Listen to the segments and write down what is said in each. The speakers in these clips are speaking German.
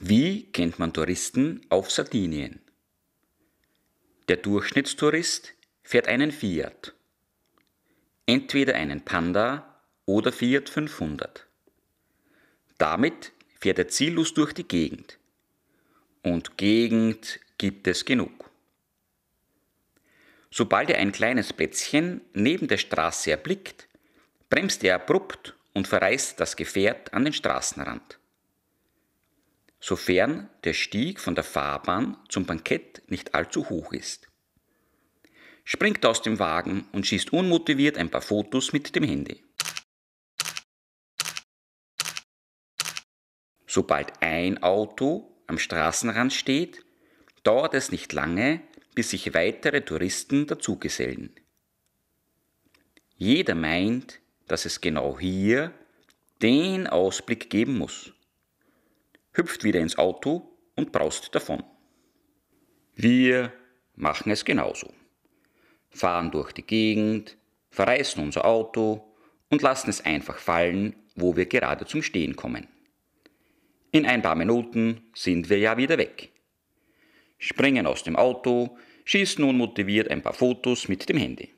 Wie kennt man Touristen auf Sardinien? Der Durchschnittstourist fährt einen Fiat. Entweder einen Panda oder Fiat 500. Damit fährt er ziellos durch die Gegend. Und Gegend gibt es genug. Sobald er ein kleines Plätzchen neben der Straße erblickt, bremst er abrupt und verreißt das Gefährt an den Straßenrand sofern der Stieg von der Fahrbahn zum Bankett nicht allzu hoch ist. Springt aus dem Wagen und schießt unmotiviert ein paar Fotos mit dem Handy. Sobald ein Auto am Straßenrand steht, dauert es nicht lange, bis sich weitere Touristen dazugesellen. Jeder meint, dass es genau hier den Ausblick geben muss hüpft wieder ins Auto und braust davon. Wir machen es genauso. Fahren durch die Gegend, verreißen unser Auto und lassen es einfach fallen, wo wir gerade zum Stehen kommen. In ein paar Minuten sind wir ja wieder weg. Springen aus dem Auto, schießen unmotiviert ein paar Fotos mit dem Handy.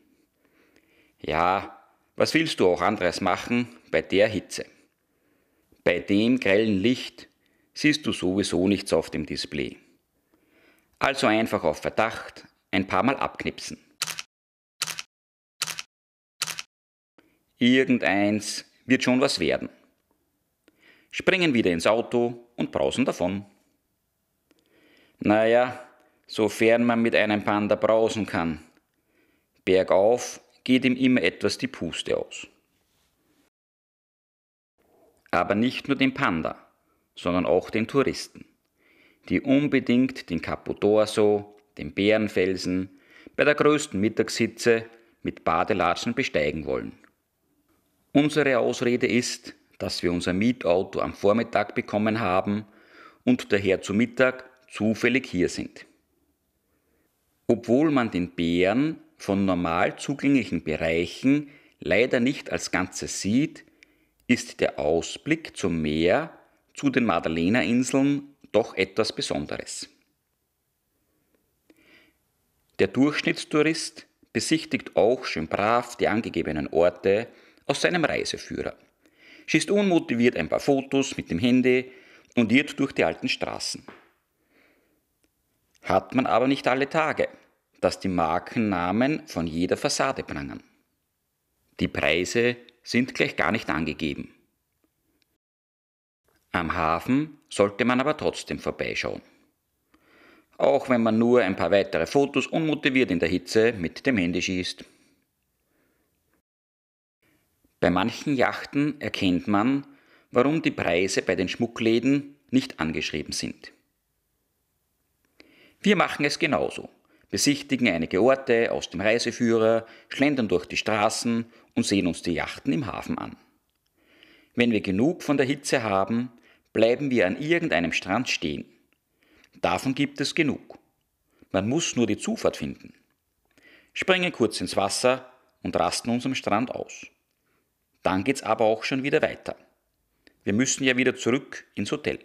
Ja, was willst du auch anderes machen bei der Hitze? Bei dem grellen Licht siehst du sowieso nichts auf dem Display. Also einfach auf Verdacht ein paar Mal abknipsen. Irgendeins wird schon was werden. Springen wieder ins Auto und brausen davon. Naja, sofern man mit einem Panda brausen kann. Bergauf geht ihm immer etwas die Puste aus. Aber nicht nur dem Panda sondern auch den Touristen, die unbedingt den Capo d'Orso, den Bärenfelsen, bei der größten Mittagshitze mit Badelatschen besteigen wollen. Unsere Ausrede ist, dass wir unser Mietauto am Vormittag bekommen haben und daher zu Mittag zufällig hier sind. Obwohl man den Bären von normal zugänglichen Bereichen leider nicht als Ganzes sieht, ist der Ausblick zum Meer zu den Madalena-Inseln doch etwas Besonderes. Der Durchschnittstourist besichtigt auch schön brav die angegebenen Orte aus seinem Reiseführer, schießt unmotiviert ein paar Fotos mit dem Handy und irrt durch die alten Straßen. Hat man aber nicht alle Tage, dass die Markennamen von jeder Fassade prangen. Die Preise sind gleich gar nicht angegeben. Am Hafen sollte man aber trotzdem vorbeischauen. Auch wenn man nur ein paar weitere Fotos unmotiviert in der Hitze mit dem Handy schießt. Bei manchen Yachten erkennt man, warum die Preise bei den Schmuckläden nicht angeschrieben sind. Wir machen es genauso, besichtigen einige Orte aus dem Reiseführer, schlendern durch die Straßen und sehen uns die Yachten im Hafen an. Wenn wir genug von der Hitze haben, bleiben wir an irgendeinem Strand stehen. Davon gibt es genug. Man muss nur die Zufahrt finden. Springen kurz ins Wasser und rasten uns am Strand aus. Dann geht's aber auch schon wieder weiter. Wir müssen ja wieder zurück ins Hotel.